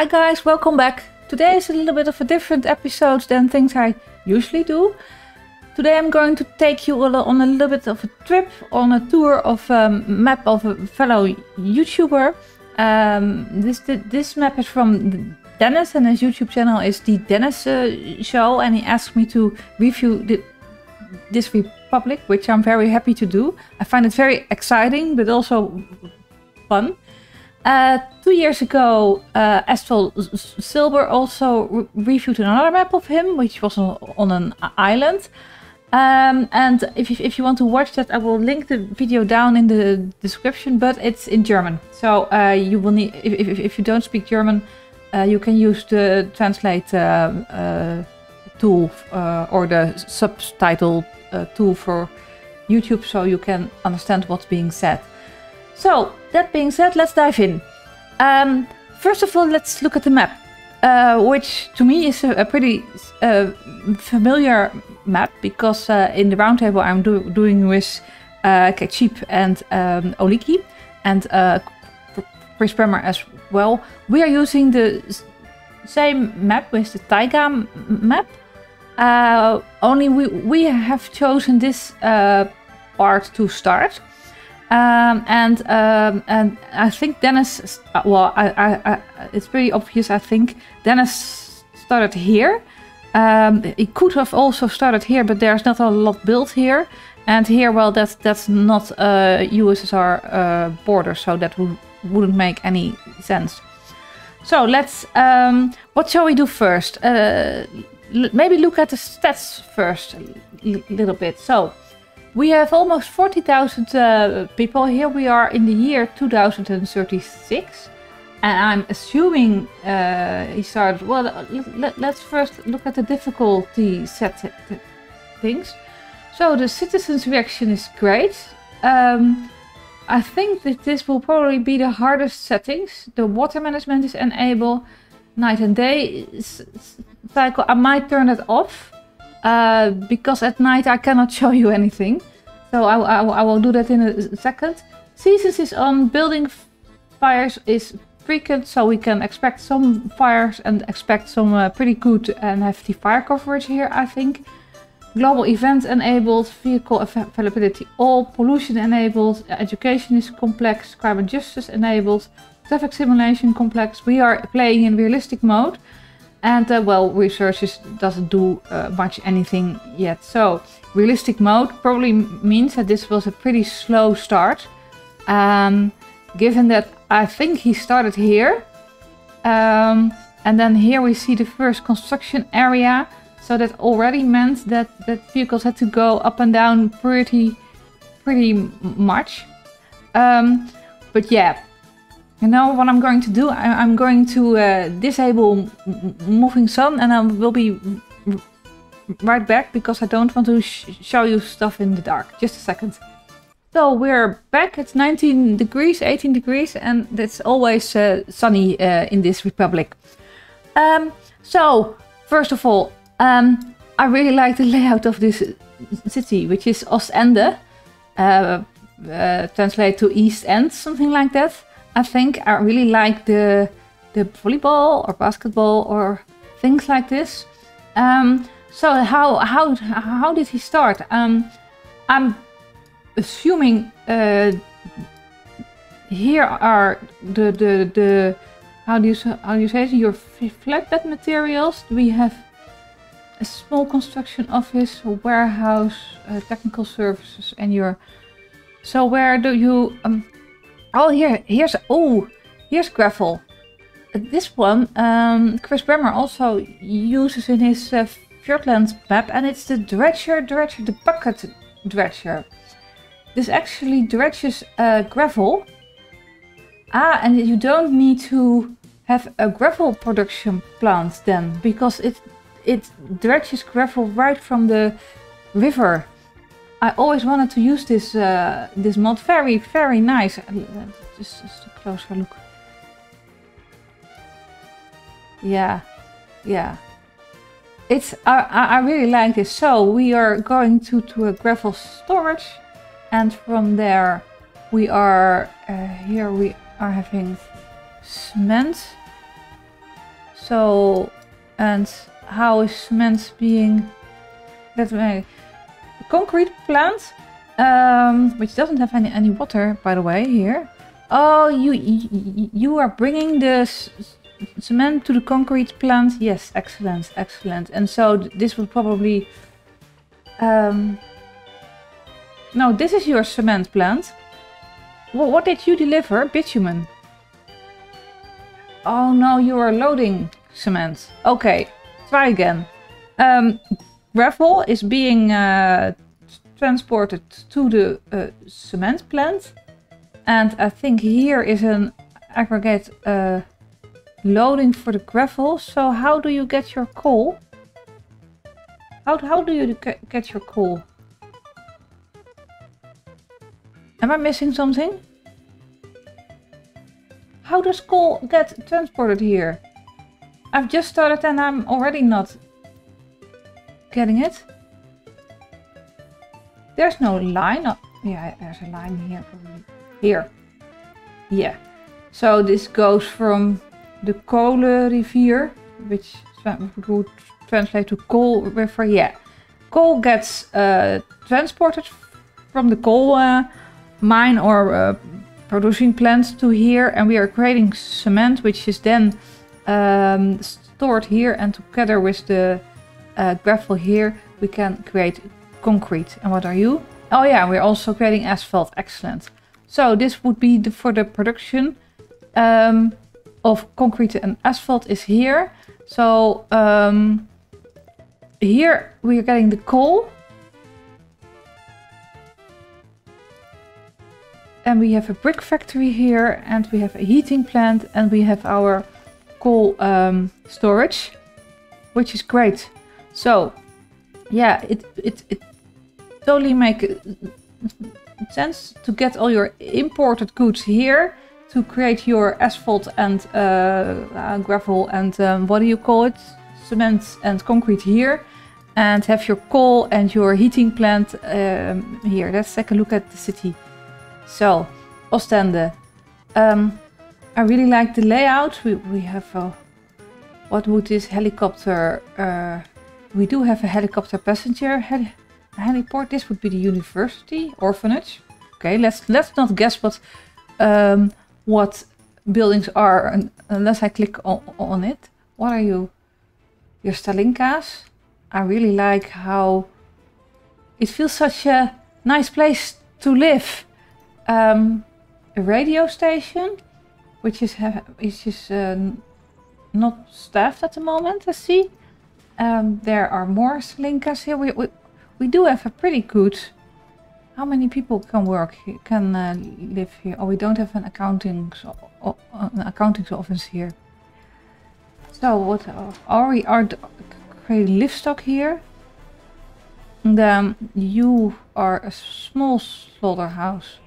Hi guys, welcome back. Today is a little bit of a different episode than things I usually do. Today I'm going to take you on a little bit of a trip on a tour of a map of a fellow YouTuber. Um, this this map is from Dennis and his YouTube channel is the Dennis uh, Show and he asked me to review the, this Republic, which I'm very happy to do. I find it very exciting but also fun. Uh, two years ago, uh, Astral Silber also re reviewed another map of him, which was on, on an island. Um, and if you, if you want to watch that, I will link the video down in the description, but it's in German. So uh, you will need, if, if, if, you don't speak German, uh, you can use the translate uh, tool or the subtitle tool for YouTube so you can understand what's being said. So, that being said, let's dive in. Um, first of all, let's look at the map, uh, which to me is a, a pretty uh, familiar map because uh, in the roundtable I'm do doing with uh, and um, Oliki and uh, Chris Bremer as well. We are using the same map with the Taiga map, uh, only we, we have chosen this uh, part to start. Um, and um, and I think Dennis, well, I, I, I, it's pretty obvious. I think Dennis started here. Um, he could have also started here, but there's not a lot built here. And here, well, that's that's not a USSR uh, border, so that would, wouldn't make any sense. So let's. Um, what shall we do first? Uh, maybe look at the stats first, a little bit. So. We have almost 40,000 uh, people here. We are in the year 2036. And I'm assuming uh, he started. Well, let, us first look at the difficulty set things. So the citizens' reaction is great. Um, I think that this will probably be the hardest settings. The water management is enabled. Night and day cycle. I might turn it off uh, because at night I cannot show you anything. So I, I, I, will do that in a second. Seasons is on, building fires is frequent, so we can expect some fires and expect some uh, pretty good and hefty fire coverage here, I think. Global events enabled, vehicle availability all, pollution enabled, education is complex, crime and justice enabled, traffic simulation complex. We are playing in realistic mode. And uh, well, research doesn't do uh, much anything yet. So realistic mode probably means that this was a pretty slow start. Um, given that I think he started here. Um, and then here we see the first construction area. So that already meant that, that vehicles had to go up and down pretty, pretty much. Um, but yeah, you know what I'm going to do? I, am going to uh, disable moving sun and I will be right back because I don't want to sh show you stuff in the dark. Just a second. So we're back. It's 19 degrees, 18 degrees, and it's always uh, sunny uh, in this republic. Um, so, first of all, um, I really like the layout of this city, which is Ostende. Uh, uh, translate to East End, something like that. I think I really like the the volleyball or basketball or things like this. Um, so how how how did he start? Um, I'm assuming uh, here are the the the how do you how do you say it? Your flatbed materials. We have a small construction office, warehouse, uh, technical services, and your. So where do you um, Oh, here, here's, oh, here's gravel. This one, um, Chris Bremer also uses in his uh, Fjordland map, and it's the dredger, dredger, the bucket dredger. This actually dredges uh, gravel. Ah, and you don't need to have a gravel production plant then, because it it dredges gravel right from the river. I always wanted to use this uh, this mod. Very, very nice. Uh, just, just a closer look. Yeah, yeah. It's I, I really like this. So we are going to to a gravel storage, and from there we are uh, here. We are having cement. So, and how is cement being... Let me... Concrete plant, um, which doesn't have any, any water, by the way, here. Oh, you, you, are bringing the cement to the concrete plant. Yes, excellent, excellent. And so this will probably... Um, no, this is your cement plant. Well, what did you deliver? Bitumen. Oh no, you are loading cement. Okay, try again. Um, gravel is being uh, transported to the uh, cement plant. And I think here is an aggregate uh, loading for the gravel. So how do you get your coal? How, how do you get your coal? Am I missing something? How does coal get transported here? I've just started and I'm already not getting it. There's no line. Oh, yeah, there's a line here. Probably. Here. Yeah. So this goes from the Rivier, which would translate to coal river. Yeah. Coal gets uh, transported from the coal uh, mine or uh, producing plants to here and we are creating cement which is then um, stored here and together with the uh, gravel here we can create concrete. And what are you? Oh yeah, we're also creating asphalt. Excellent. So this would be the, for the production um, of concrete and asphalt is here. So um, here we are getting the coal and we have a brick factory here and we have a heating plant and we have our coal um, storage which is great so yeah it it, it totally make sense to get all your imported goods here to create your asphalt and uh, uh, gravel and um, what do you call it cement and concrete here and have your coal and your heating plant um, here let's take a look at the city so, Ostende. Um, I really like the layout. We, we have a, what would this helicopter, uh, we do have a helicopter passenger heli heliport. This would be the university, orphanage. Okay, let's let's not guess what um, what buildings are unless I click on, on it. What are you? Your Stalinkas. I really like how it feels such a nice place to live um, a radio station, which is which is uh, not staffed at the moment. I see. Um, there are more Slinkas here. We, we we do have a pretty good. How many people can work can uh, live here? Oh, we don't have an accounting uh, an accounting office here. So what are we are creating livestock here? And um, you are a small slaughterhouse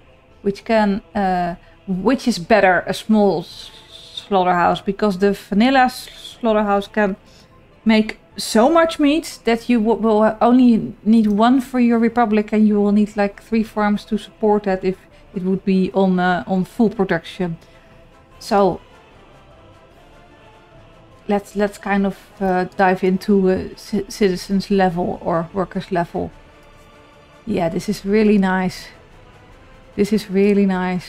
which can, uh, which is better, a small slaughterhouse, because the vanilla slaughterhouse can make so much meat that you will only need one for your republic, and you will need like three farms to support that if it would be on uh, on full production. So let's let's kind of uh, dive into a citizens level or workers level. Yeah, this is really nice. This is really nice.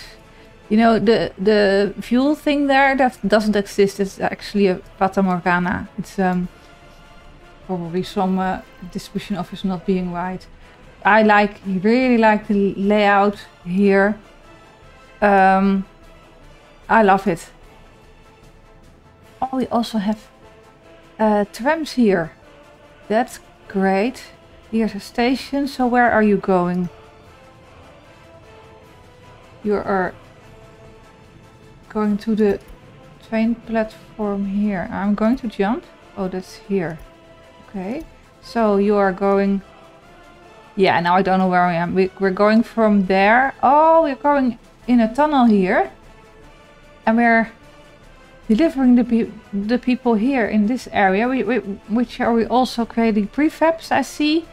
You know, the the fuel thing there, that doesn't exist. It's actually a Fata Morgana. It's um, probably some uh, distribution office not being right. I like, really like the layout here. Um, I love it. Oh, we also have uh, trams here. That's great. Here's a station. So where are you going? you are going to the train platform here. I'm going to jump. Oh, that's here. Okay. So you are going... Yeah, now I don't know where I am. We, we're going from there. Oh, we're going in a tunnel here. And we're delivering the, pe the people here in this area. We, we, which are we also creating prefabs, I see.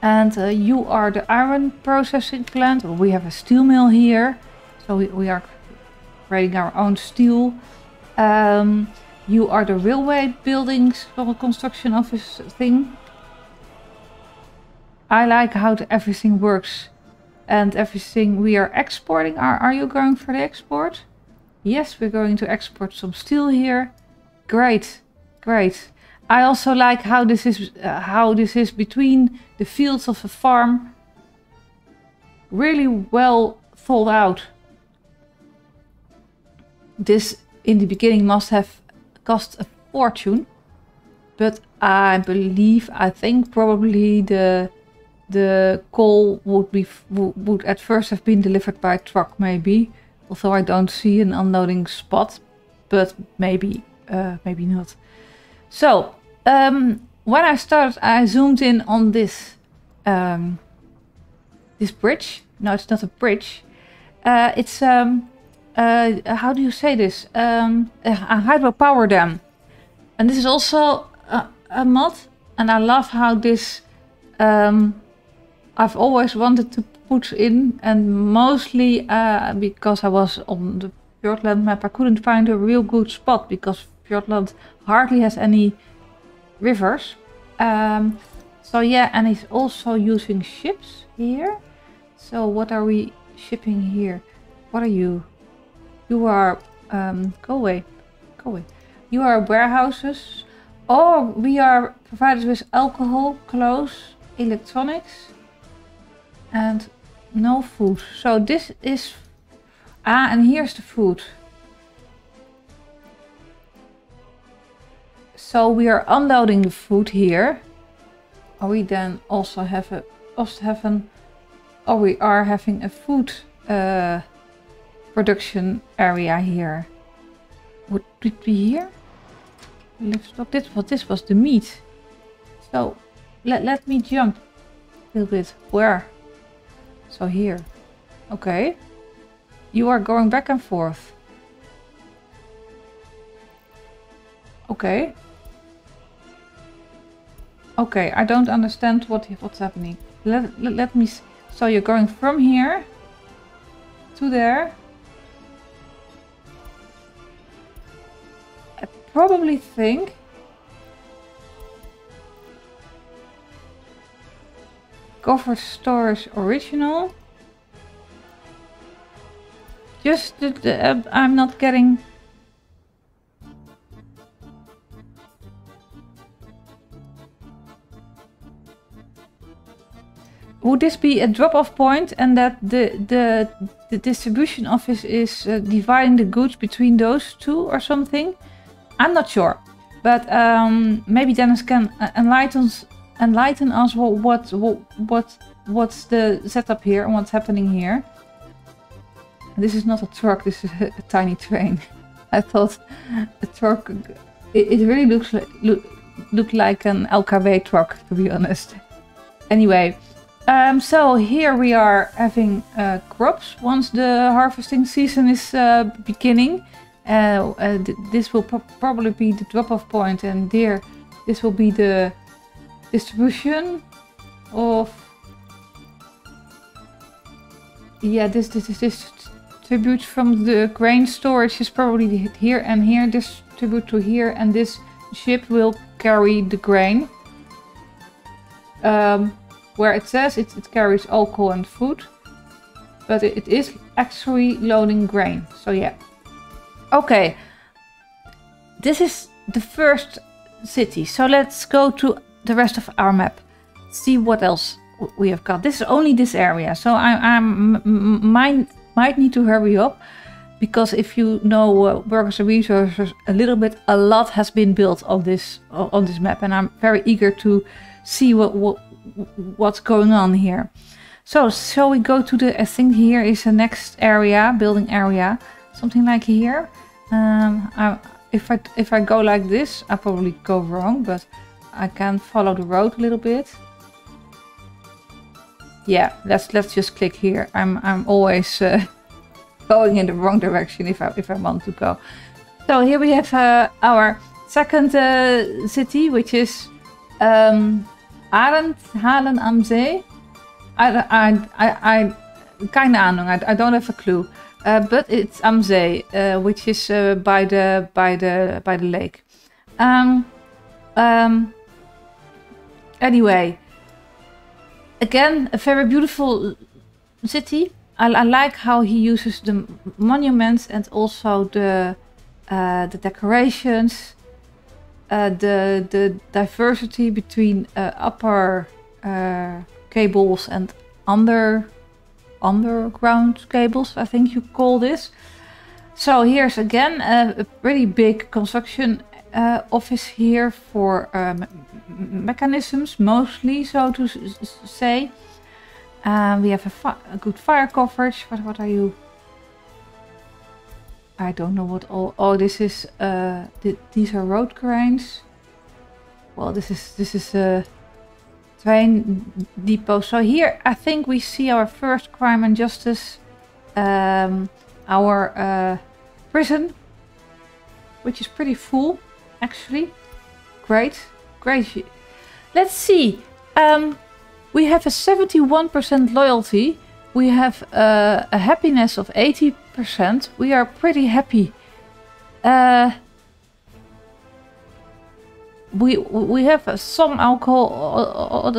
And uh, you are the iron processing plant. We have a steel mill here. So we, we are creating our own steel. Um, You are the railway buildings construction office thing. I like how everything works and everything we are exporting. Are, are you going for the export? Yes, we're going to export some steel here. Great, great. I also like how this is uh, how this is between the fields of a farm. Really well thought out. This in the beginning must have cost a fortune, but I believe I think probably the the coal would be would at first have been delivered by truck maybe although I don't see an unloading spot, but maybe, uh, maybe not. So, um, when I started, I zoomed in on this, um, this bridge. No, it's not a bridge. Uh, it's, um, uh, how do you say this? Um, a hydropower dam. And this is also a, a mod, and I love how this, um, I've always wanted to put in and mostly uh, because I was on the Fjordland map I couldn't find a real good spot because Fjordland hardly has any rivers. Um, so yeah, and it's also using ships here. So what are we shipping here? What are you? You are, um, go away, go away. You are warehouses. Or we are provided with alcohol, clothes, electronics and no food. So this is... Ah, and here's the food. So we are unloading the food here. Are we then also have a... Also have an... Oh, we are having a food uh, production area here. Would it be here? Livestock. This was this was the meat. So let let me jump a little bit. Where? So here. Okay. You are going back and forth. Okay. Okay, I don't understand what what's happening. Let, let, let me... So you're going from here to there. Probably think Cover Stores Original. Just, uh, I'm not getting... Would this be a drop-off point and that the, the, the distribution office is uh, dividing the goods between those two or something? I'm not sure. But um, maybe Dennis can uh, enlighten enlighten us what, what what what what's the setup here and what's happening here. This is not a truck. This is a, a tiny train. I thought a truck. It, it really looks like look look like an LKW truck to be honest. Anyway, um, so here we are having uh, crops once the harvesting season is uh, beginning. Uh, uh this will pro probably be the drop-off point, and there, this will be the distribution of yeah this this this distribute from the grain storage is probably here and here distribute to here and this ship will carry the grain. Um, where it says it, it carries alcohol and food but it, it is actually loading grain. So yeah okay this is the first city so let's go to the rest of our map. See what else we have got. This is only this area, so I, I might, might need to hurry up. Because if you know uh, workers and resources a little bit, a lot has been built on this on this map, and I'm very eager to see what, what what's going on here. So, shall we go to the? I think here is the next area, building area, something like here. Um, I, if I if I go like this, I probably go wrong, but I can follow the road a little bit. Yeah, let's let's just click here. I'm I'm always uh, going in the wrong direction if I if I want to go. So here we have uh, our second uh, city, which is um, Arend am Zee. I I I, I keine Ahnung. I, I don't have a clue. Uh, but it's Amzee, uh, which is uh, by the by the by the lake. Um, um, anyway, again, a very beautiful city. I, I like how he uses the monuments and also the uh, the decorations, uh, the the diversity between uh, upper cables and under underground cables. I think you call this. So here's again a, a pretty big construction uh, office here for um, mechanisms, mostly, so to say. Um, we have a, a, good fire coverage. What, what are you? I don't know what all. Oh, this is. Uh, th these are road cranes. Well, this is this is a train depot. So here, I think we see our first crime and justice, um, our uh, prison, which is pretty full, actually. Great, great. Let's see. Um, we have a 71% loyalty. We have uh, a happiness of 80%. We are pretty happy. Uh, we we have some alcohol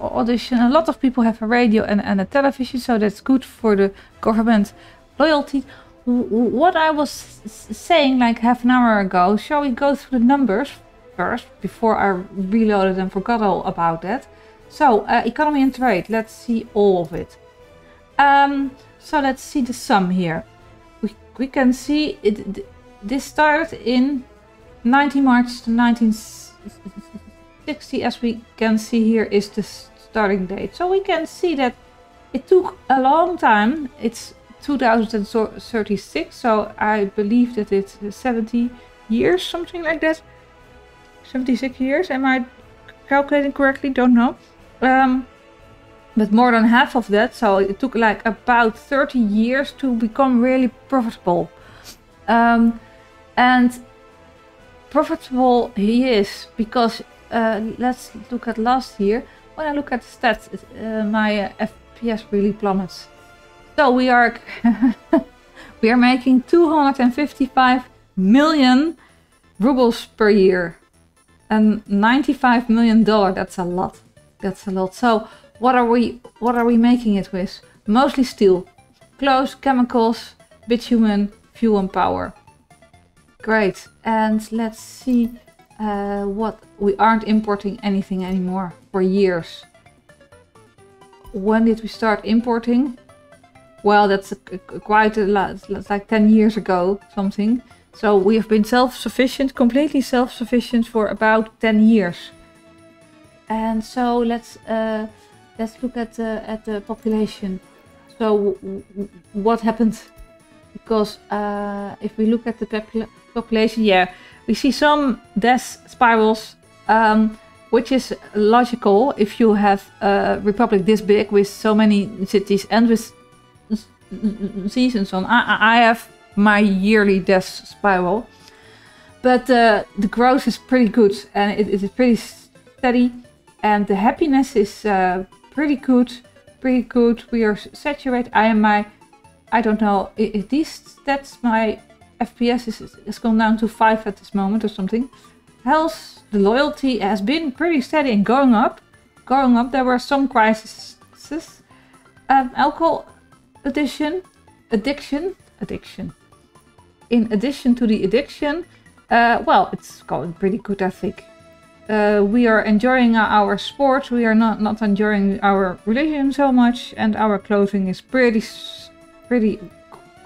audition. A lot of people have a radio and, and a television, so that's good for the government loyalty. What I was saying like half an hour ago, shall we go through the numbers first before I reloaded and forgot all about that? So, uh, economy and trade, let's see all of it. Um, so let's see the sum here. We, we can see it. This started in 19 March 1960, as we can see here, is the starting date. So we can see that it took a long time. It's 2036, so I believe that it's 70 years, something like that. 76 years, am I calculating correctly? Don't know um, but more than half of that. So it took like about 30 years to become really profitable. Um, and profitable he is because uh, let's look at last year. When I look at the stats, uh, my uh, FPS really plummets. So we are we are making 255 million rubles per year, and 95 million dollar. That's a lot. That's a lot. So what are we what are we making it with? Mostly steel. Clothes, chemicals, bitumen, fuel and power. Great. And let's see uh, what we aren't importing anything anymore for years. When did we start importing? Well, that's a, a, quite a lot. It's like 10 years ago, something. So we have been self-sufficient, completely self-sufficient for about 10 years. And so let's uh, let's look at the at the population. So what happened? Because uh, if we look at the popula population, yeah, we see some death spirals, um, which is logical if you have a republic this big with so many cities and with seasons on. I, I have my yearly death spiral, but uh, the growth is pretty good and it, it is pretty steady and the happiness is uh, pretty good pretty good. We are saturated i am my i don't know if these stats my fps is, is gone down to five at this moment or something. Health the loyalty has been pretty steady and going up. Going up there were some crises. Um, alcohol addiction addiction addiction. In addition to the addiction uh, well it's going pretty good i think. Uh, we are enjoying our sport, we are not, not enjoying our religion so much, and our clothing is pretty, pretty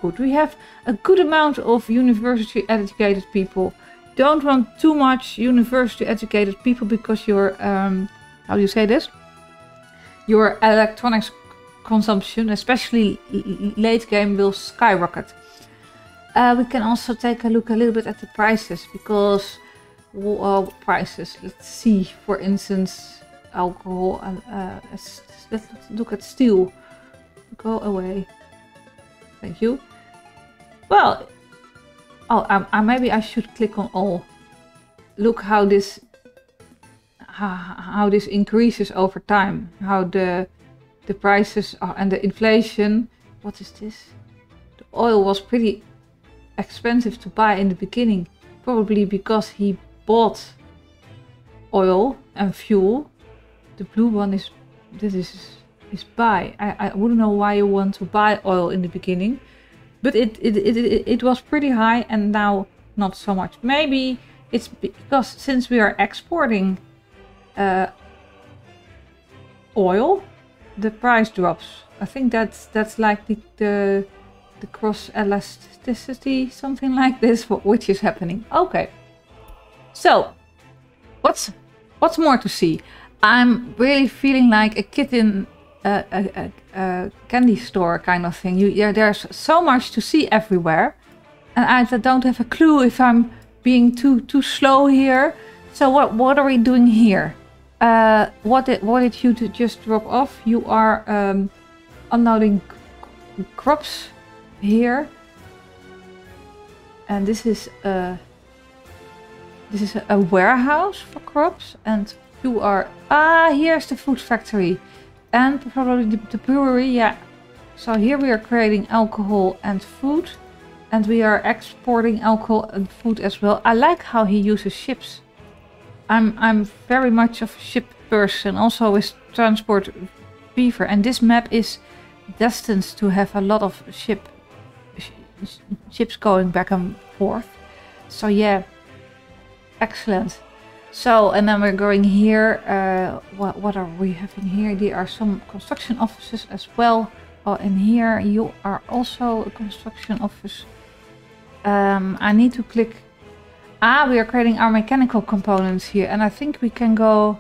good. We have a good amount of university educated people. Don't want too much university educated people because your, um, how do you say this? Your electronics consumption, especially late game, will skyrocket. Uh, we can also take a look a little bit at the prices because prices. Let's see, for instance, alcohol and uh, let's look at steel. Go away. Thank you. Well, oh, um, uh, maybe I should click on all. Look how this how, how this increases over time. How the the prices are and the inflation. What is this? The oil was pretty expensive to buy in the beginning, probably because he bought oil and fuel. The blue one is this is is buy. I, I wouldn't know why you want to buy oil in the beginning, but it it, it, it, it was pretty high and now not so much. Maybe it's because since we are exporting uh, oil, the price drops. I think that's that's like the, the the cross elasticity, something like this, which is happening. Okay. So, what's what's more to see? I'm really feeling like a kid in a, a, a candy store kind of thing. You, yeah, there's so much to see everywhere, and I don't have a clue if I'm being too too slow here. So what what are we doing here? Uh, what did what did you just drop off? You are um, unloading crops here, and this is a this is a warehouse for crops, and you are ah here's the food factory, and probably the, the brewery. Yeah, so here we are creating alcohol and food, and we are exporting alcohol and food as well. I like how he uses ships. I'm I'm very much of a ship person, also with Transport Fever, and this map is destined to have a lot of ship sh ships going back and forth. So yeah, excellent. So and then we're going here. Uh, what what are we having here? There are some construction offices as well. Oh, and here you are also a construction office. Um, I need to click Ah, we are creating our mechanical components here. And I think we can go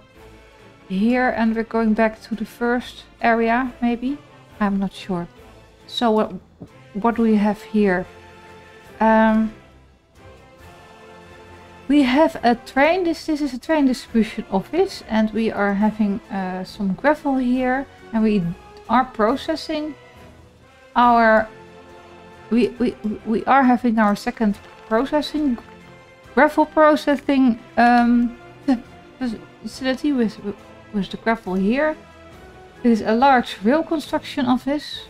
here and we're going back to the first area, maybe? I'm not sure. So what, what do we have here? Um, we have a train. This, this is a train distribution office. And we are having uh, some gravel here. And we are processing our... We, we, we are having our second processing gravel processing um, facility with, with the gravel here. It is a large rail construction office.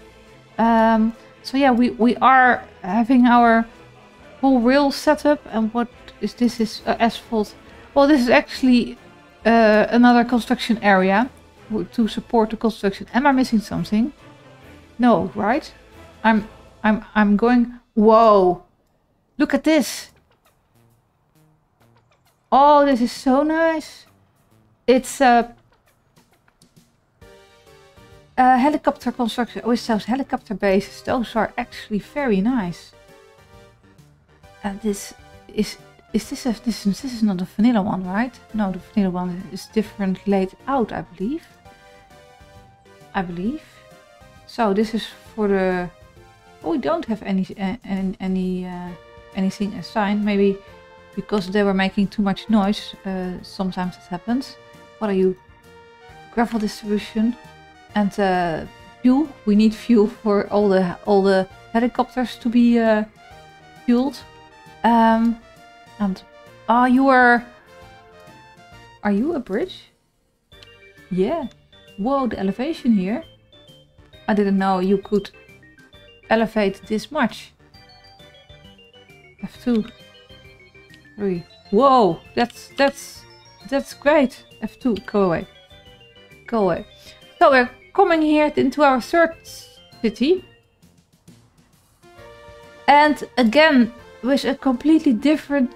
Um, so yeah, we, we are having our whole rail setup. And what is this? Is uh, asphalt. Well, this is actually uh, another construction area to support the construction. Am I missing something? No, right? I'm I'm I'm going. Whoa! Look at this. Oh, this is so nice. It's a, helicopter construction with those helicopter bases. Those are actually very nice. And this is is this a this, this is not a vanilla one, right? No, the vanilla one is different laid out, I believe. I believe. So this is for the. Oh, we don't have any any any uh, anything assigned. Maybe because they were making too much noise. Uh, sometimes it happens. What are you? Gravel distribution and uh, fuel. We need fuel for all the all the helicopters to be uh, fueled. Um, and are you are are you a bridge? Yeah. Whoa, the elevation here. I didn't know you could elevate this much. F2. Three. Whoa, that's that's that's great. F2, go away. Go away. So we're coming here into our third city. And again, with a completely different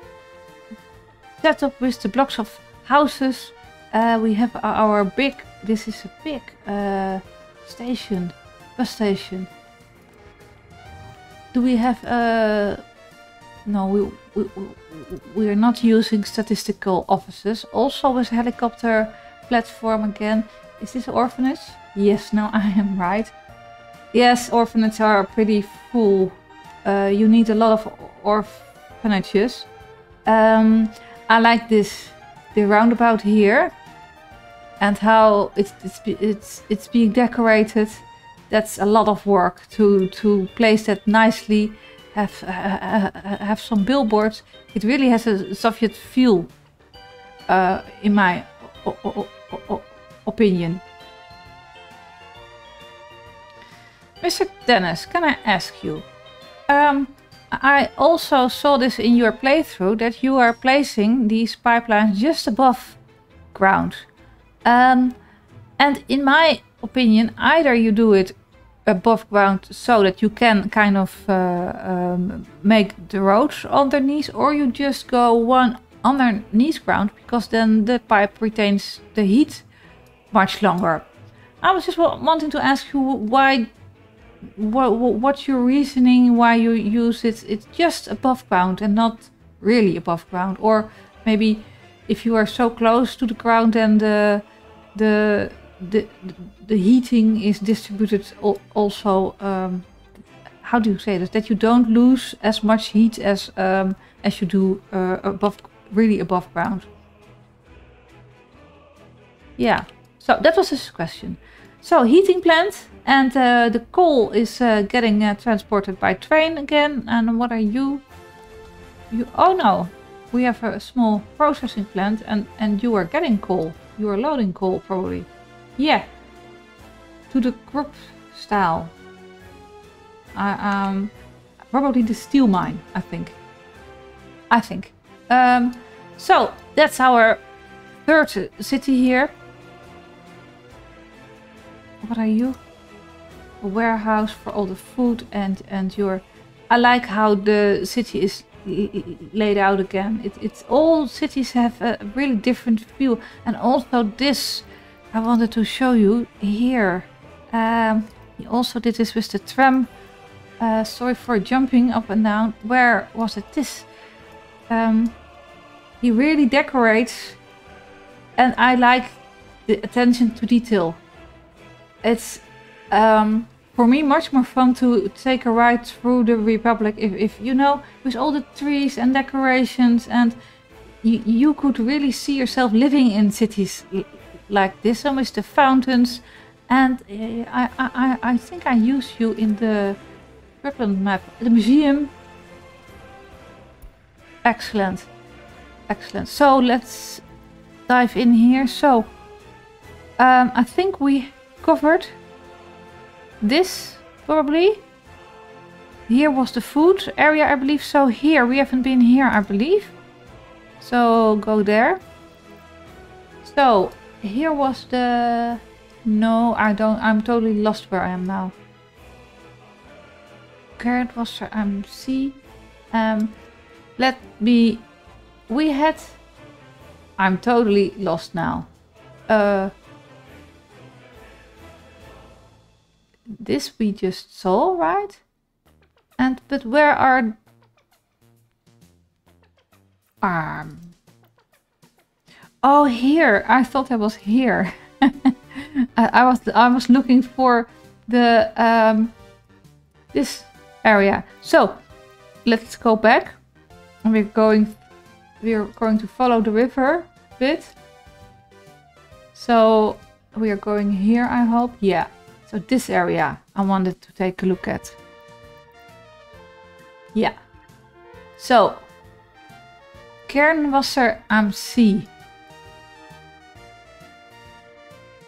setup with the blocks of houses. Uh, we have our big, this is a big uh, station, bus station. Do we have a... Uh, no, we, we, we are not using statistical offices. Also with helicopter platform again. Is this orphanage? Yes, no, I am right. Yes, orphanages are pretty full. Uh, you need a lot of orphanages. Um, I like this, the roundabout here. And how it's, it's, it's, it's being decorated. That's a lot of work to, to place that nicely have uh, have some billboards. It really has a Soviet feel, uh, in my opinion. Mr. Dennis, can I ask you, um, I also saw this in your playthrough that you are placing these pipelines just above ground. Um, and in my opinion, either you do it above ground so that you can kind of uh, um, make the roads underneath, or you just go one underneath ground because then the pipe retains the heat much longer. I was just wanting to ask you why, what, what's your reasoning why you use it? It's just above ground and not really above ground, or maybe if you are so close to the ground and the the the the heating is distributed also. Um, how do you say this? That you don't lose as much heat as um, as you do uh, above, really above ground. Yeah. So that was his question. So heating plant and uh, the coal is uh, getting uh, transported by train again. And what are you? You oh no, we have a small processing plant and and you are getting coal. You are loading coal probably. Yeah. To the group style. um, probably the steel mine, I think. I think. Um, so, that's our third city here. What are you? Warehouse for all the food and, and your... I like how the city is laid out again. It, it's all cities have a really different feel. And also this I wanted to show you here. Um, he also did this with the tram. Uh, sorry for jumping up and down. Where was it? This. Um, he really decorates and I like the attention to detail. It's um, for me much more fun to take a ride through the Republic if, if you know with all the trees and decorations and you, you could really see yourself living in cities like this one with the fountains. And uh, I, I, I think I use you in the Brooklyn map. The museum. Excellent. Excellent. So let's dive in here. So um, I think we covered this probably. Here was the food area, I believe. So here, we haven't been here, I believe. So go there. So here was the... No, I don't... I'm totally lost where I am now. Carrot was I'm C. Um, let me... We had... I'm totally lost now. Uh, this we just saw, right? And but where are um Oh, here. I thought I was here. I, I, was I was looking for the um, this area. So let's go back. And we're going we're going to follow the river a bit. So we are going here, I hope. Yeah. So this area I wanted to take a look at. Yeah. So Kernwasser am See.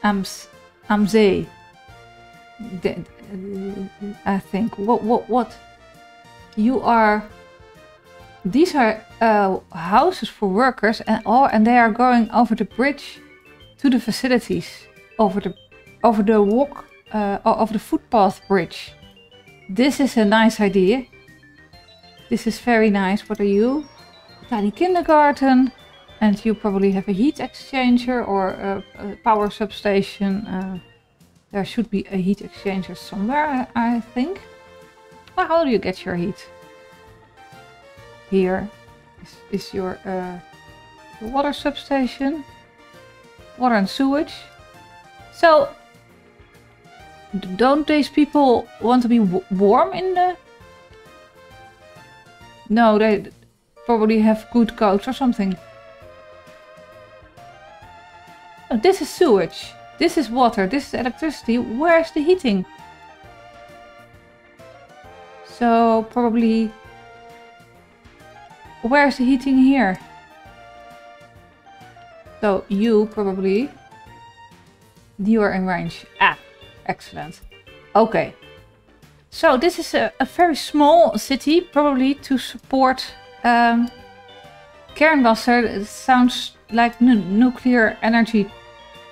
am am zee. I think what what what you are. These are uh, houses for workers, and all, and they are going over the bridge to the facilities over the over the walk uh, over the footpath bridge. This is a nice idea. This is very nice. What are you? Tiny kindergarten and you probably have a heat exchanger or a, a power substation. Uh, there should be a heat exchanger somewhere, I, I think. Well, how do you get your heat? Here is, is your, uh, your water substation. Water and sewage. So, don't these people want to be warm in the... No, they probably have good coats or something. Oh, this is sewage. This is water. This is electricity. Where's the heating? So probably... Where's the heating here? So you probably... You are in range. Ah, excellent. Okay. So this is a, a very small city, probably to support um, Kernwasser. It sounds like nuclear energy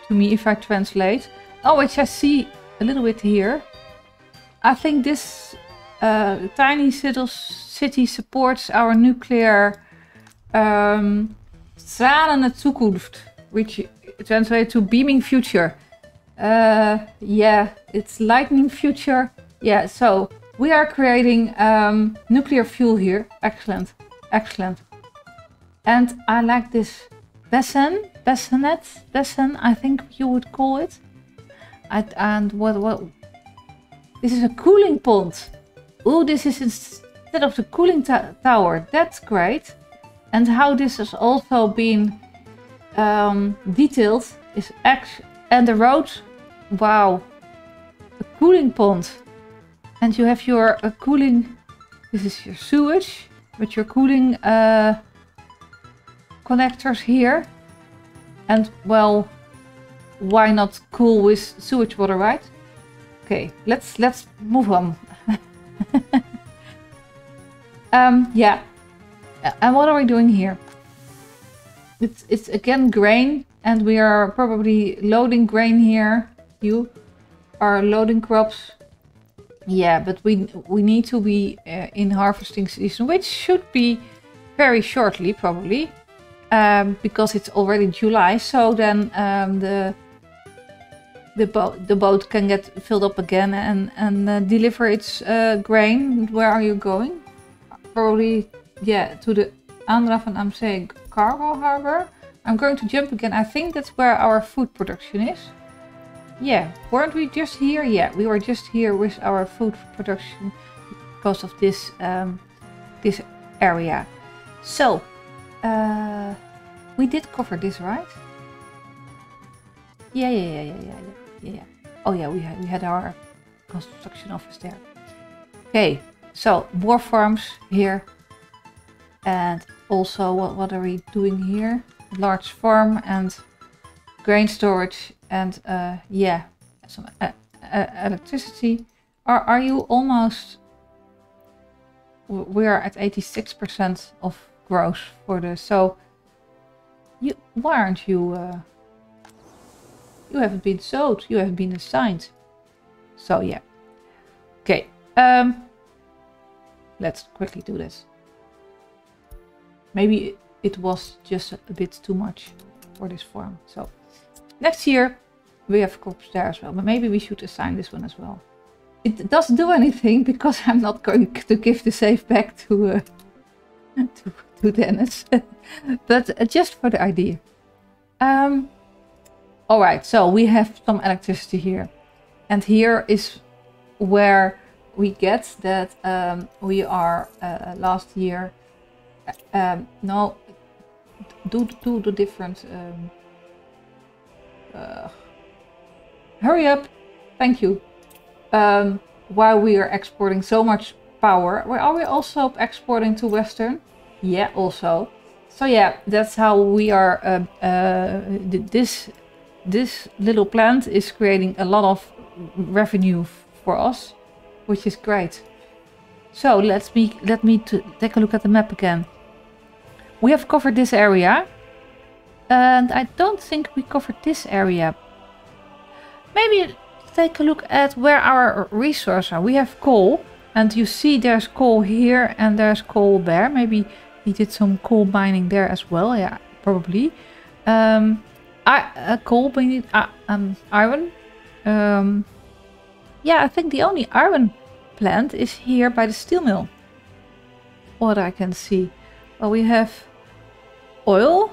to me if I translate. Oh, which I see a little bit here. I think this uh, tiny city supports our nuclear um, strahlende Zukunft, which translates to beaming future. Uh, yeah, it's lightning future. Yeah, so we are creating um, nuclear fuel here. Excellent, excellent. And I like this basin, bassinet, basin, I think you would call it. And, and what, what, this is a cooling pond. Oh, this is instead of the cooling tower. That's great. And how this has also been um, detailed is actually, and the road, wow, a cooling pond. And you have your uh, cooling, this is your sewage, with your cooling uh, connectors here. And well, why not cool with sewage water, right? Okay, let's let's move on. um, yeah. And what are we doing here? It's it's again grain, and we are probably loading grain here. You are loading crops. Yeah, but we we need to be uh, in harvesting season, which should be very shortly, probably, um, because it's already July. So then um, the the boat the boat can get filled up again and and uh, deliver its uh, grain. Where are you going? Probably yeah to the Andra van cargo harbor. I'm going to jump again. I think that's where our food production is. Yeah, weren't we just here? Yeah, we were just here with our food production because of this um, this area. So, uh, we did cover this, right? Yeah, yeah, yeah, yeah, yeah, yeah, yeah. Oh yeah, we had, we had our construction office there. Okay, so more farms here. And also, what, what are we doing here? Large farm and grain storage and uh, yeah, some uh, uh, electricity. Are, are you almost... We are at 86% of growth for this. So, you why aren't you... Uh, you haven't been sold. You haven't been assigned. So yeah. Okay. Um, let's quickly do this. Maybe it was just a bit too much for this farm. So next year we have crops there as well. But maybe we should assign this one as well. It doesn't do anything because I'm not going to give the save back to uh, to, to Dennis. but uh, just for the idea. Um, Alright, so we have some electricity here. And here is where we get that um, we are uh, last year um, no, do do the different. Um, uh, hurry up! Thank you. Um, while we are exporting so much power, are we also exporting to Western? Yeah, also. So yeah, that's how we are. Uh, uh, this this little plant is creating a lot of revenue for us, which is great. So let's me let me take a look at the map again. We have covered this area. And I don't think we covered this area. Maybe take a look at where our resources are. We have coal. And you see there's coal here and there's coal there. Maybe he did some coal mining there as well. Yeah, probably. Um, I, uh, coal, uh, um, iron. Um, yeah, I think the only iron plant is here by the steel mill. What I can see. Well, we have oil.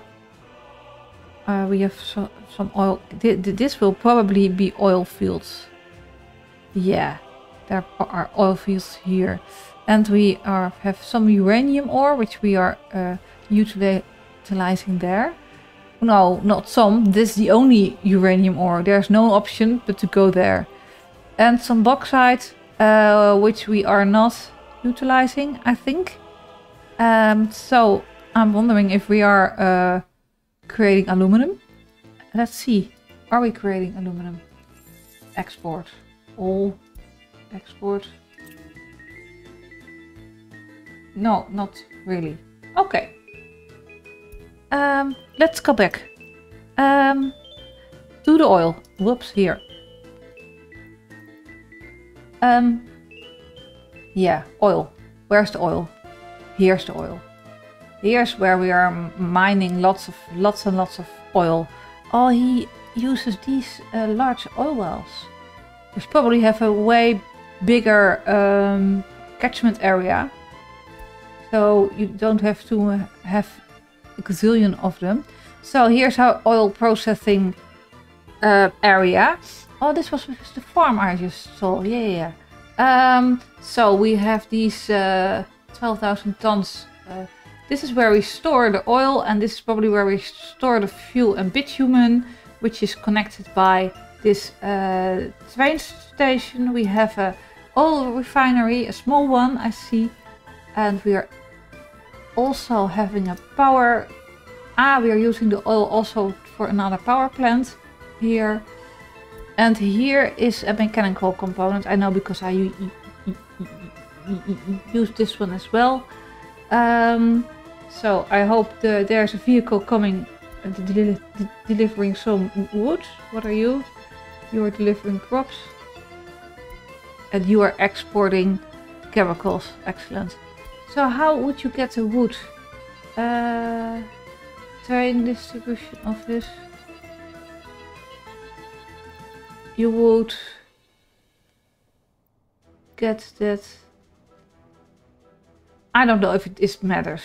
Uh, we have so, some oil. this will probably be oil fields. Yeah, there are oil fields here. And we are have some uranium ore, which we are uh, utilizing there. No, not some. This is the only uranium ore. There's no option but to go there. And some bauxite, uh, which we are not utilizing, I think. Um, so I'm wondering if we are uh, creating aluminum. Let's see. Are we creating aluminum? Export. All. Export. No, not really. Okay. Um, let's go back. Um, to the oil. Whoops, here. Um, yeah, oil. Where's the oil? Here's the oil. Here's where we are mining lots of lots and lots of oil. Oh, he uses these uh, large oil wells. Which probably have a way bigger um, catchment area. So you don't have to have a gazillion of them. So here's our oil processing uh, area. Oh, this was the farm I just saw. Yeah, yeah. Um, so we have these uh, 12,000 tons. This is where we store the oil and this is probably where we store the fuel and bitumen, which is connected by this uh, train station. We have a oil refinery, a small one I see. And we are also having a power... Ah, we are using the oil also for another power plant here. And here is a mechanical component. I know because I use this one as well. Um, so I hope the, there's a vehicle coming and delivering some wood. What are you? You are delivering crops. And you are exporting chemicals. Excellent. So how would you get the wood? Uh, train distribution office. You would get that. I don't know if it matters.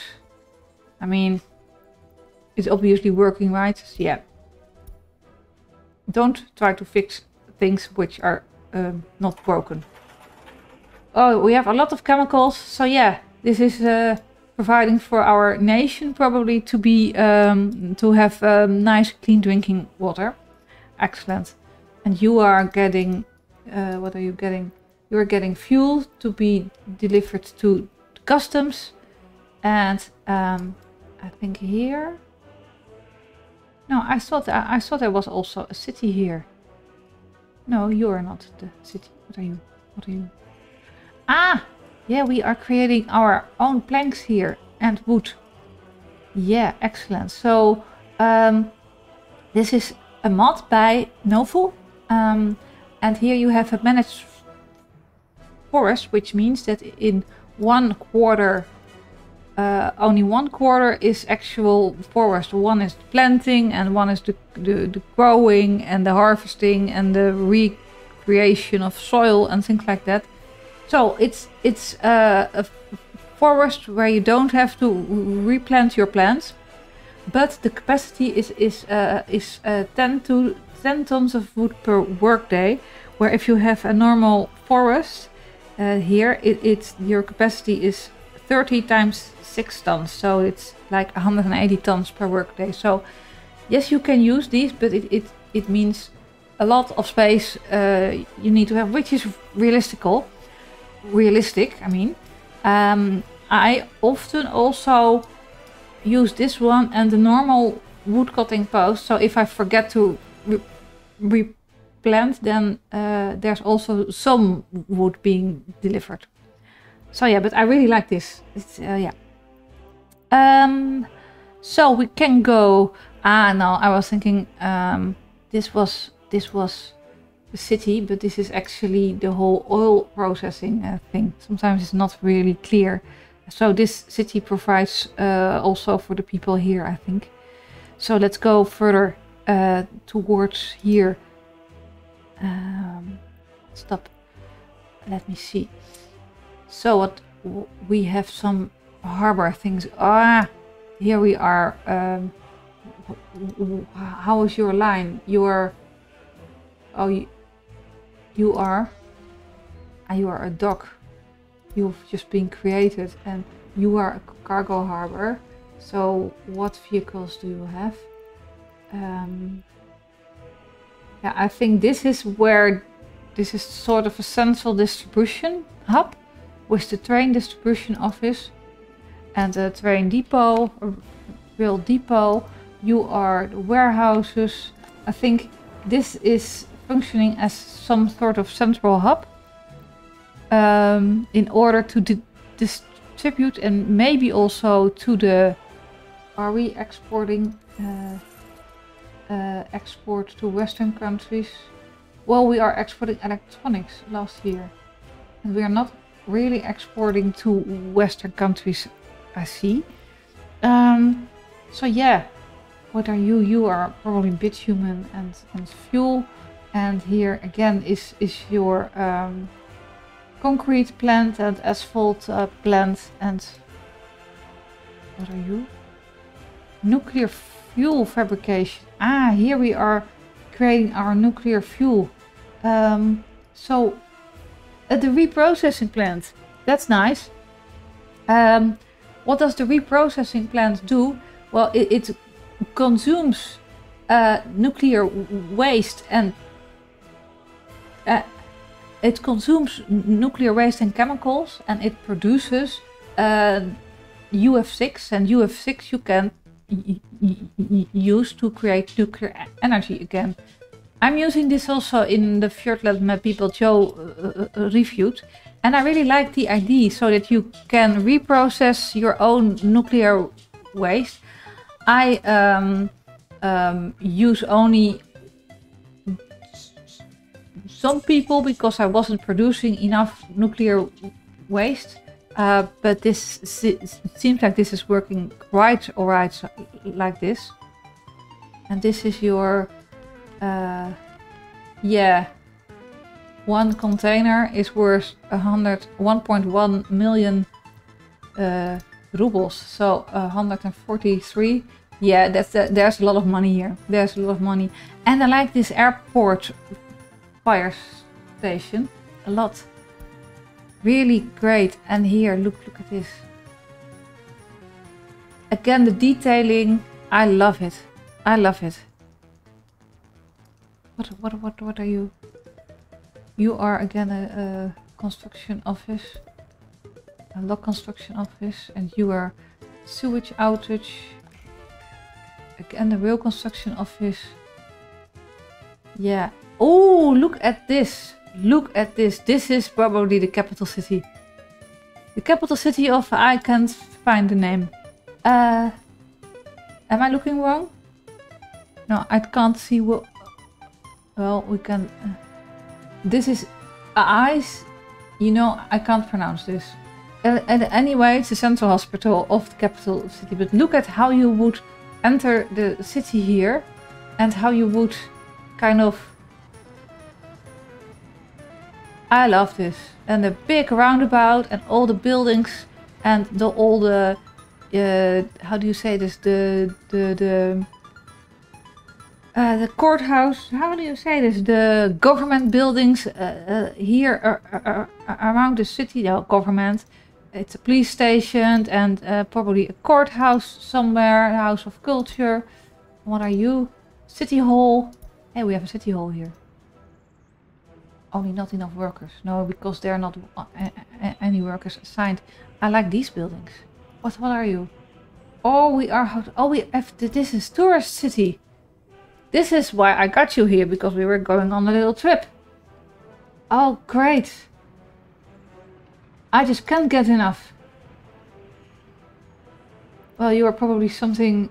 I mean, it's obviously working right. Yeah. Don't try to fix things which are um, not broken. Oh, we have a lot of chemicals. So yeah, this is uh, providing for our nation probably to be um, to have um, nice clean drinking water. Excellent. And you are getting, uh, what are you getting? You are getting fuel to be delivered to customs. And um, I think here. No, I thought I thought there was also a city here. No, you are not the city. What are you? What are you? Ah, yeah, we are creating our own planks here and wood. Yeah, excellent. So um, this is a mod by Novu. Um, and here you have a managed forest, which means that in one quarter, uh, only one quarter is actual forest. One is planting and one is the, the, the growing and the harvesting and the recreation of soil and things like that. So it's it's uh, a forest where you don't have to replant your plants, but the capacity is is uh, is uh, 10 to 10 tons of wood per workday. Where if you have a normal forest uh, here, it, it's your capacity is 30 times 6 tons, so it's like 180 tons per workday. So yes, you can use these, but it it, it means a lot of space uh, you need to have, which is realistical realistic, I mean. Um, I often also use this one and the normal wood cutting post. So if I forget to re replant, then uh, there's also some wood being delivered. So yeah, but I really like this. It's, uh, yeah. Um, so we can go. Ah, no, I was thinking um, this was this was the city, but this is actually the whole oil processing uh, thing. Sometimes it's not really clear. So this city provides uh, also for the people here, I think. So let's go further uh, towards here. Um, stop. Let me see. So what we have some harbor things. Ah, here we are. Um, how is your line? You are. Oh, you, are and you are a dock you've just been created and you are a cargo harbor so what vehicles do you have um, yeah I think this is where this is sort of a central distribution hub with the train distribution office and the train depot rail depot you are the warehouses I think this is functioning as some sort of central hub um, in order to di dis tribute and maybe also to the... Are we exporting... Uh, uh, export to Western countries? Well, we are exporting electronics last year. And we are not really exporting to Western countries, I see. Um, so yeah, what are you? You are probably bitumen and, and fuel. And here again is, is your um, concrete plant and asphalt uh, plant. And what are you? Nuclear fuel fabrication. Ah, here we are creating our nuclear fuel. Um, so at the reprocessing plant, that's nice. Um, what does the reprocessing plant do? Well, it, it consumes uh, nuclear waste and uh, it consumes nuclear waste and chemicals and it produces uh, UF6 and UF6 you can use to create nuclear energy again. I'm using this also in the Fjordland map people Joe uh, uh, reviewed and I really like the idea so that you can reprocess your own nuclear waste. I um, um, use only some people because I wasn't producing enough nuclear waste. Uh, but this seems like this is working quite alright so, like this. And this is your, uh, yeah, one container is worth 100, 1.1 million uh, rubles. So 143. Yeah, that's there's a lot of money here. There's a lot of money. And I like this airport fire station a lot. Really great. And here, look, look at this. Again, the detailing. I love it. I love it. What, what, what, what are you? You are again a, a construction office. A log construction office. And you are sewage outage. Again, the rail construction office. Yeah. Oh, look at this. Look at this. This is probably the capital city. The capital city of... I can't find the name. Uh, am I looking wrong? No, I can't see what... Well, we can... Uh, this is... eyes. You know, I can't pronounce this. And anyway, it's the central hospital of the capital city. But look at how you would enter the city here. And how you would kind of I love this. And the big roundabout and all the buildings and the all the uh, how do you say this? The the the Eh, uh, the courthouse. How do you say this? The government buildings uh, here around the city. The government. It's a police station and probably a courthouse somewhere. A house of culture. What are you? City hall. Hey, we have a city hall here only not enough workers. No, because there are not any workers assigned. I like these buildings. What, what are you? Oh, we are... Oh, we have... This is tourist city. This is why I got you here, because we were going on a little trip. Oh, great. I just can't get enough. Well, you are probably something...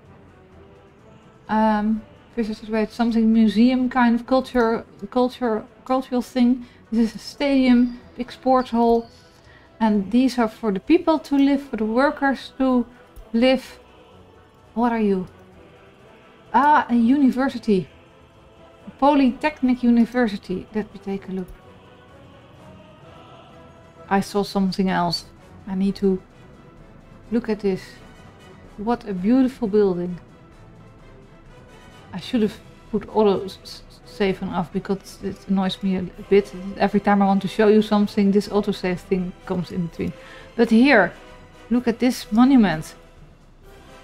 Um, visitors something museum kind of culture, culture cultural thing. This is a stadium, big sports hall. And these are for the people to live, for the workers to live. What are you? Ah, a university. Polytechnic University. Let me take a look. I saw something else. I need to look at this. What a beautiful building. I should have put auto save enough because it annoys me a bit. Every time I want to show you something, this autosave thing comes in between. But here, look at this monument.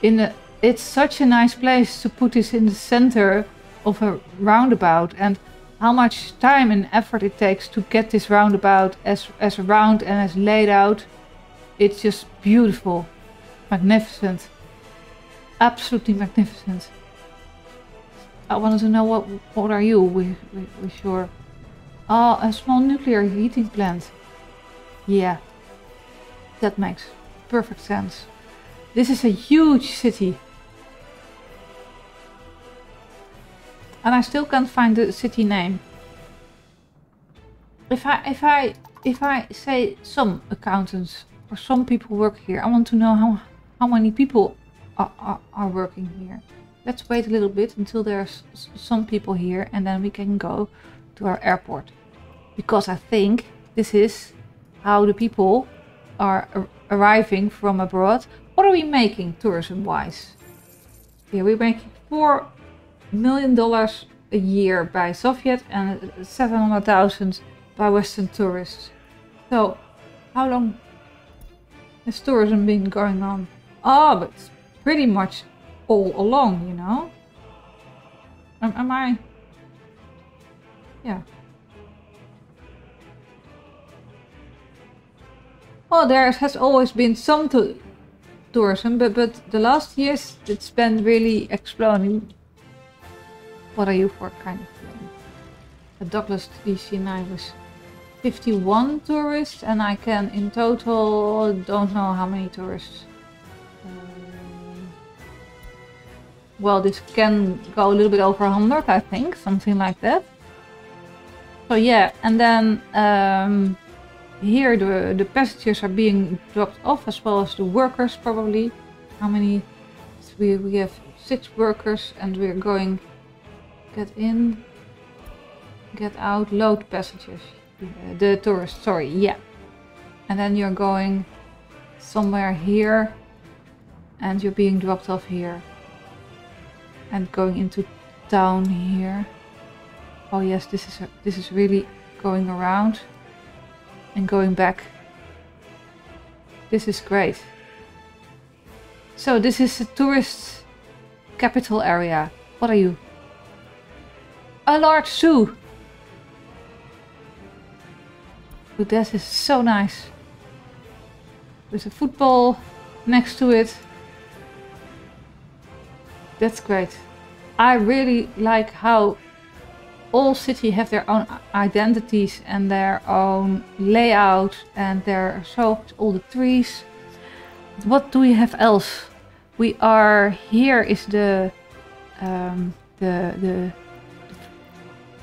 In the, it's such a nice place to put this in the center of a roundabout and how much time and effort it takes to get this roundabout as, as round and as laid out. It's just beautiful. Magnificent. Absolutely magnificent. I wanted to know what what are you with, with, with your... Oh, a small nuclear heating plant. Yeah, that makes perfect sense. This is a huge city. And I still can't find the city name. If I if I if I say some accountants or some people work here, I want to know how how many people are, are, are working here. Let's wait a little bit until there's some people here and then we can go to our airport. Because I think this is how the people are ar arriving from abroad. What are we making tourism wise? Here we're making four million dollars a year by Soviet and 700,000 by Western tourists. So, how long has tourism been going on? Oh, but it's pretty much all along, you know? Am, am I... Yeah. Well, there has always been some to tourism, but, but the last years it's been really exploding. What are you for kind of thing? A Douglas DC-9 was 51 tourists and I can in total don't know how many tourists. Um, well, this can go a little bit over 100 I think, something like that. So yeah, and then um, here the, the passengers are being dropped off as well as the workers probably. How many? We, we have six workers and we're going get in, get out, load passengers. Uh, the tourist, sorry, yeah. And then you're going somewhere here and you're being dropped off here. And going into town here. Oh yes, this is a, this is really going around and going back. This is great. So this is a tourist capital area. What are you? A large zoo. But this is so nice. There's a football next to it. That's great. I really like how all city have their own identities and their own layout and their so all the trees. What do we have else? We are here is the um, the the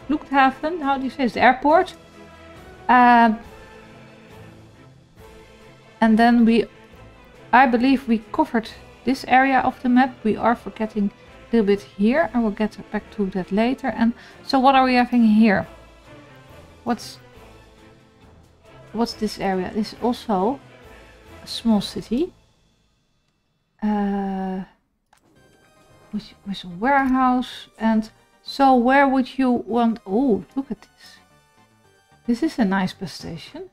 Luchthaven. How do you say it's the airport? Um, and then we, I believe we covered this area of the map. We are forgetting a little bit here. I will get back to that later. And so what are we having here? What's what's this area? This is also a small city. Uh, with, with a warehouse. And so where would you want... Oh, look at this. This is a nice bus station.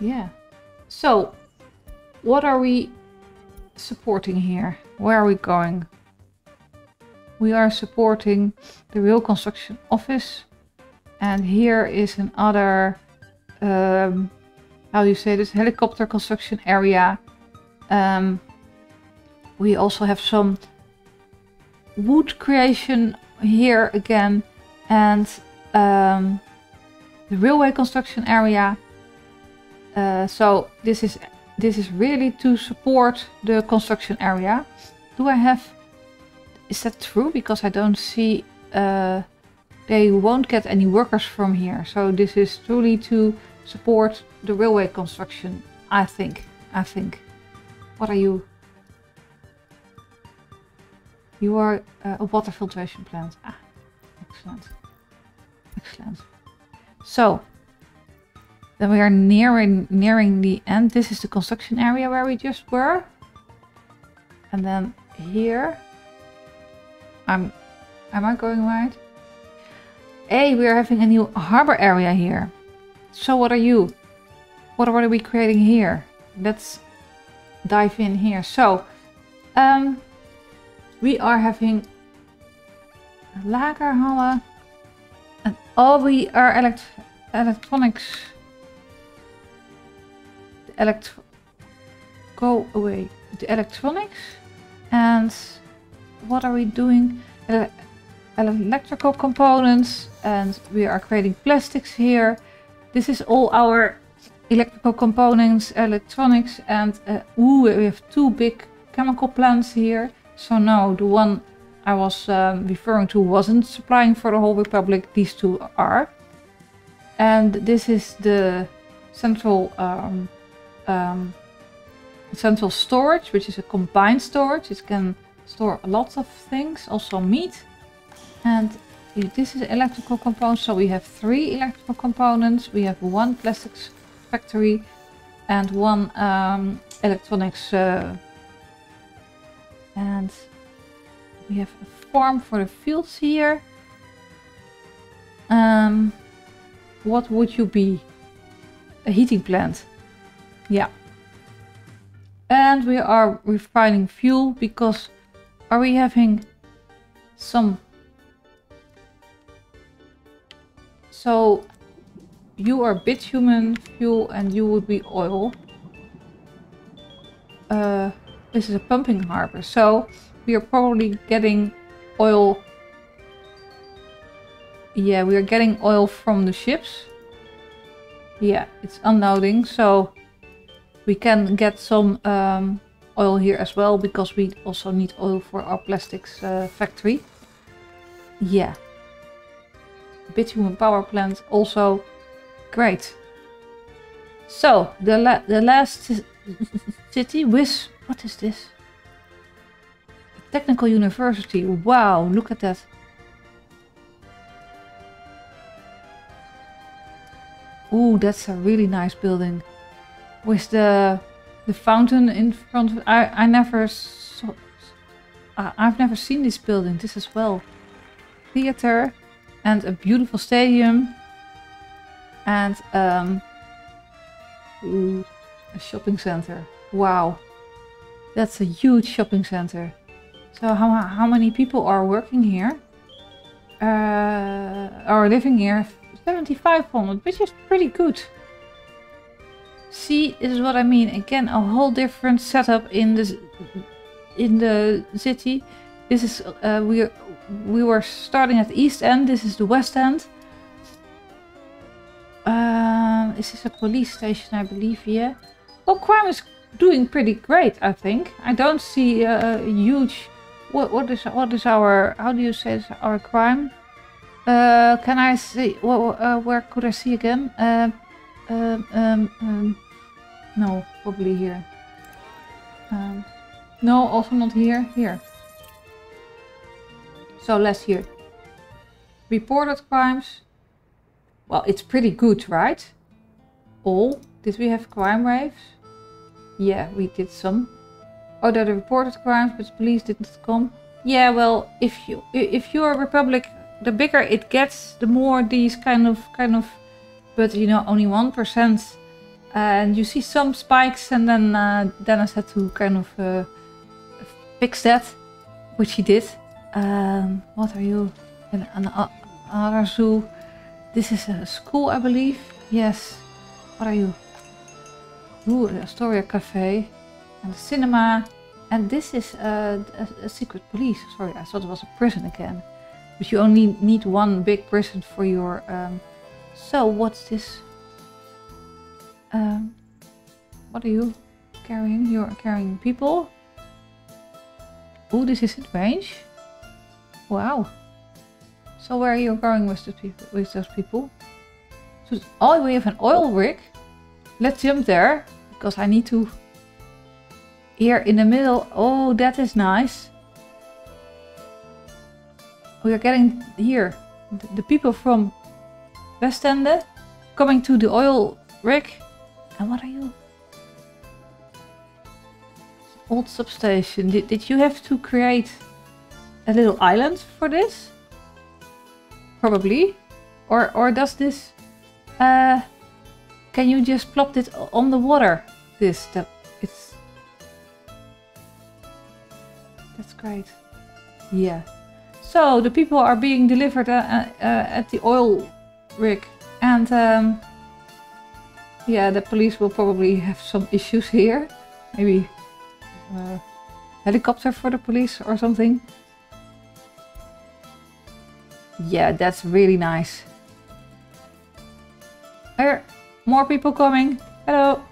Yeah. So, what are we supporting here? Where are we going? We are supporting the rail construction office. And here is another, um, how do you say this, helicopter construction area. Um, we also have some wood creation here again. And um, the railway construction area. Uh, so this is this is really to support the construction area. Do I have... Is that true? Because I don't see... Uh, they won't get any workers from here. So this is truly to support the railway construction. I think. I think. What are you? You are uh, a water filtration plant. Ah, excellent. Excellent. So, then we are nearing nearing the end. This is the construction area where we just were. And then here, I'm, am I going right? Hey, we are having a new harbor area here. So what are you? What are we creating here? Let's dive in here. So, um, we are having a lagerhalle and all we are elect electronics. The elect go away. The electronics and what are we doing? Uh, electrical components and we are creating plastics here. This is all our electrical components, electronics, and uh, ooh, we have two big chemical plants here. So no, the one I was um, referring to wasn't supplying for the whole Republic. These two are. And this is the central um, um, central storage, which is a combined storage. It can store lots of things, also meat. And this is electrical components. So we have three electrical components. We have one plastics factory and one um, electronics. Uh, and we have a farm for the fields here. Um, what would you be? A heating plant. Yeah. And we are refining fuel because are we having some... So you are bitumen fuel and you would be oil. Uh, this is a pumping harbor. So we are probably getting oil. Yeah, we are getting oil from the ships. Yeah, it's unloading. So we can get some um, oil here as well because we also need oil for our plastics uh, factory. Yeah. Bitumen power plant also great. So the la the last city with what is this? Technical university. Wow, look at that. Ooh, that's a really nice building with the the fountain in front. Of, I I never saw. I've never seen this building. This as well. Theater and a beautiful stadium and um, a shopping center. Wow, that's a huge shopping center. So how how many people are working here? Uh, are living here? 7,500, which is pretty good. See, this is what I mean. Again, a whole different setup in the in the city. This is uh, we we were starting at the east end. This is the west end. Uh, is this a police station? I believe. Yeah. Well, crime is doing pretty great. I think. I don't see a huge. What what is what is our? How do you say this, our crime? Uh, can I see? Uh, where could I see again? Uh, um, um, um, no, probably here. Um, no, also not here. Here. So less here. Reported crimes. Well, it's pretty good, right? All. Did we have crime waves? Yeah, we did some. Oh, are reported crimes, but police didn't come. Yeah, well, if you if you're a republic, the bigger it gets, the more these kind of kind of but you know only one percent. And you see some spikes and then uh, Dennis had to kind of uh, fix that which he did. Um, what are you in another zoo this is a school I believe. Yes. What are you Ooh, Astoria Cafe and a cinema and this is a, a, secret police sorry I thought it was a prison again but you only need one big prison for your um, so, what's this? Um, what are you carrying? You're carrying people. Oh, this is in range. Wow. So where are you going with the people? With those people? So, oh, we have an oil rig. Let's jump there because I need to. Here in the middle. Oh, that is nice. We are getting here. The people from Westende, coming to the oil rig. And what are you? Old substation. Did, did you have to create a little island for this? Probably. Or, or does this... Uh, can you just plop it on the water? This, that, it's... That's great. Yeah. So the people are being delivered uh, uh, at the oil rig. And um, yeah, the police will probably have some issues here. Maybe uh, helicopter for the police or something. Yeah, that's really nice. Are more people coming? Hello.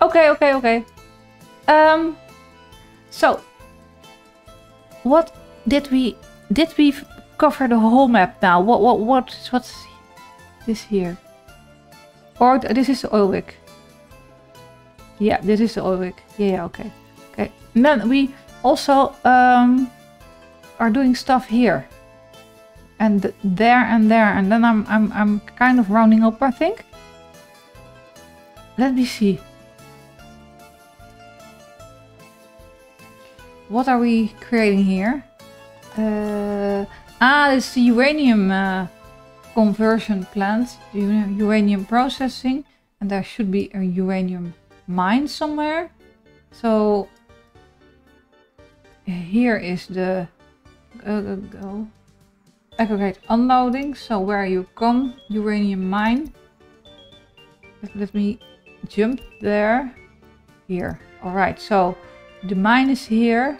Okay, okay, okay. Um, so, what did we, did we cover the whole map now? What, what, what, what's this here? Or th- this is the oil rig. Yeah, this is the oil rig. Yeah, yeah, okay. Okay. And then we also um, are doing stuff here. And th- there and there. And then I'm, I'm, I'm kind of rounding up, I think. Let me see. What are we creating here? Uh, ah, it's the uranium uh, conversion plant, the uranium processing, and there should be a uranium mine somewhere. So here is the uh, go, go aggregate unloading. So where you come, uranium mine. Let, let me jump there. Here. All right. So the mine is here.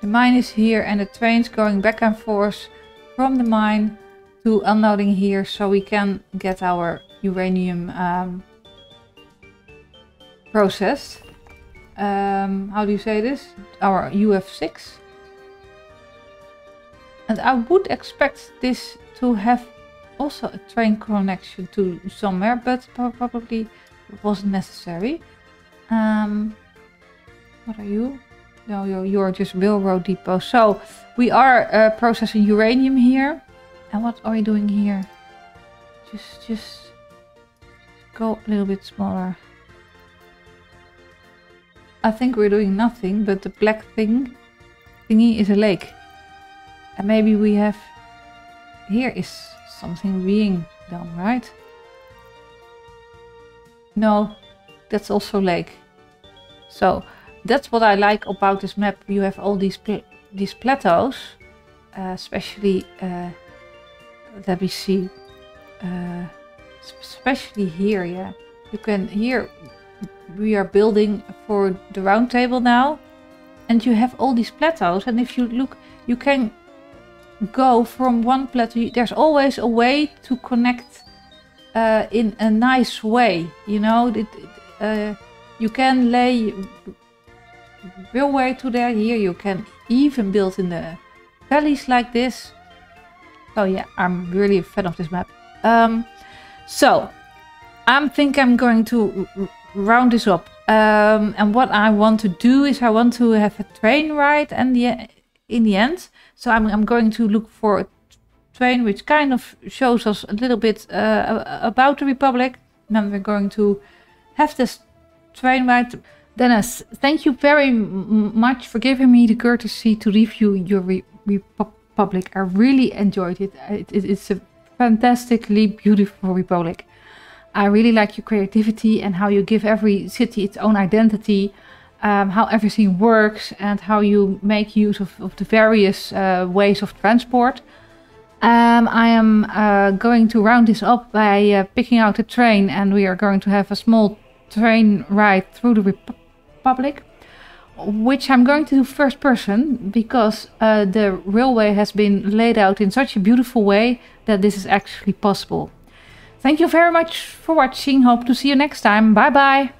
The mine is here and the train's going back and forth from the mine to unloading here so we can get our uranium um, processed. Um, how do you say this? Our UF6. And I would expect this to have also a train connection to somewhere, but probably wasn't necessary. Um, what are you? No, you're, you're just railroad depot. So we are uh, processing uranium here. And what are we doing here? Just, just go a little bit smaller. I think we're doing nothing, but the black thing thingy is a lake. And maybe we have... Here is something being done, right? No, that's also lake. So that's what I like about this map. You have all these pl these plateaus, uh, especially. Uh, let me see. Uh, especially here, yeah. You can here. We are building for the round table now, and you have all these plateaus. And if you look, you can go from one plateau. There's always a way to connect uh, in a nice way. You know, it, uh, you can lay railway to there. Here you can even build in the valleys like this. So yeah, I'm really a fan of this map. Um, so I'm think I'm going to round this up. Um, and what I want to do is I want to have a train ride and the in the end. So I'm I'm going to look for which kind of shows us a little bit uh, about the Republic. Then we're going to have this train ride. Dennis, thank you very much for giving me the courtesy to review your re- Republic. I really enjoyed it. It, it. It's a fantastically beautiful Republic. I really like your creativity and how you give every city its own identity, um, how everything works, and how you make use of, of the various uh, ways of transport. Um, I am uh, going to round this up by uh, picking out a train, and we are going to have a small train ride through the Republic, which I'm going to do first person because uh, the railway has been laid out in such a beautiful way that this is actually possible. Thank you very much for watching. Hope to see you next time. Bye bye.